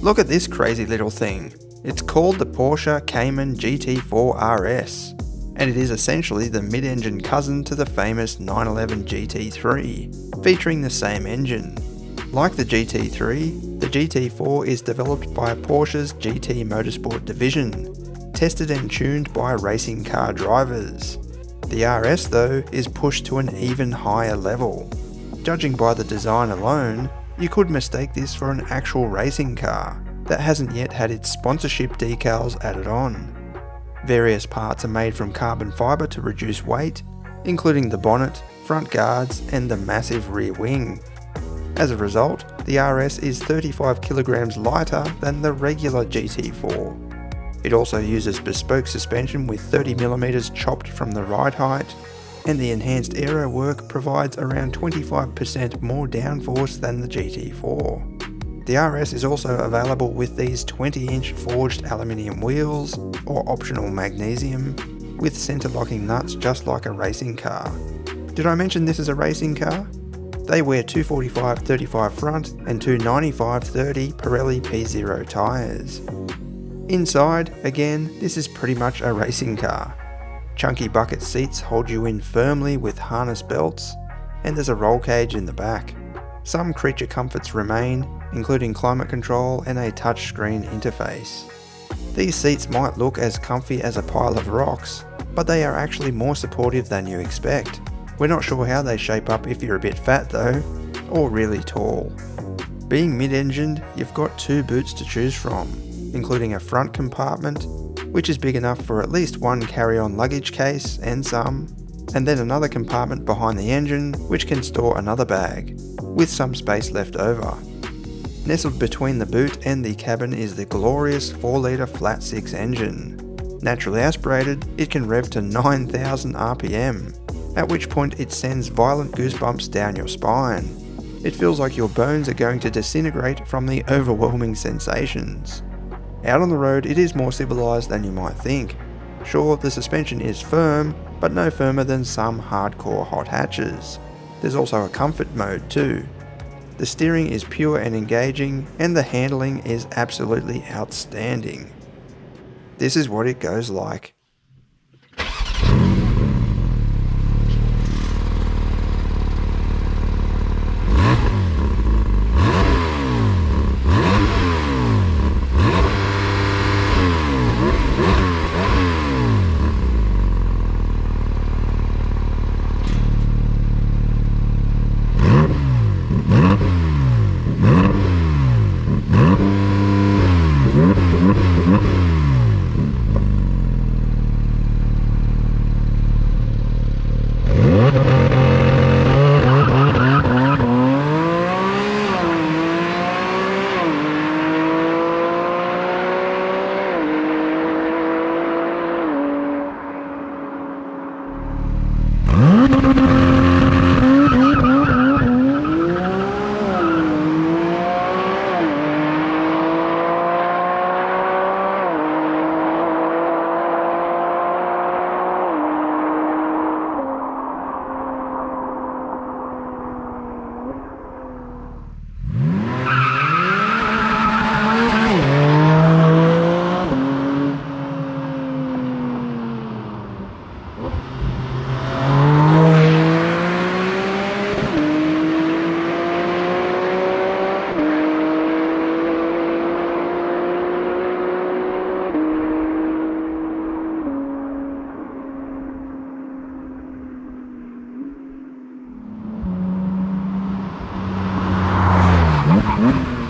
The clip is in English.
Look at this crazy little thing. It's called the Porsche Cayman GT4 RS, and it is essentially the mid-engine cousin to the famous 911 GT3, featuring the same engine. Like the GT3, the GT4 is developed by Porsche's GT Motorsport division, tested and tuned by racing car drivers. The RS though is pushed to an even higher level. Judging by the design alone, you could mistake this for an actual racing car that hasn't yet had its sponsorship decals added on. Various parts are made from carbon fibre to reduce weight, including the bonnet, front guards and the massive rear wing. As a result, the RS is 35 kilograms lighter than the regular GT4. It also uses bespoke suspension with 30mm chopped from the ride height, and the enhanced aero work provides around 25% more downforce than the GT4. The RS is also available with these 20 inch forged aluminium wheels, or optional magnesium, with centre locking nuts just like a racing car. Did I mention this is a racing car? They wear 245-35 front and 295-30 Pirelli P Zero tyres. Inside, again, this is pretty much a racing car. Chunky bucket seats hold you in firmly with harness belts, and there's a roll cage in the back. Some creature comforts remain, including climate control and a touchscreen interface. These seats might look as comfy as a pile of rocks, but they are actually more supportive than you expect. We're not sure how they shape up if you're a bit fat though, or really tall. Being mid-engined, you've got two boots to choose from, including a front compartment, which is big enough for at least one carry-on luggage case and some, and then another compartment behind the engine which can store another bag, with some space left over. Nestled between the boot and the cabin is the glorious 4 litre flat 6 engine. Naturally aspirated, it can rev to 9000 RPM, at which point it sends violent goosebumps down your spine. It feels like your bones are going to disintegrate from the overwhelming sensations. Out on the road, it is more civilized than you might think. Sure, the suspension is firm, but no firmer than some hardcore hot hatches. There's also a comfort mode too. The steering is pure and engaging, and the handling is absolutely outstanding. This is what it goes like. no, no, no, no. Mm-hmm.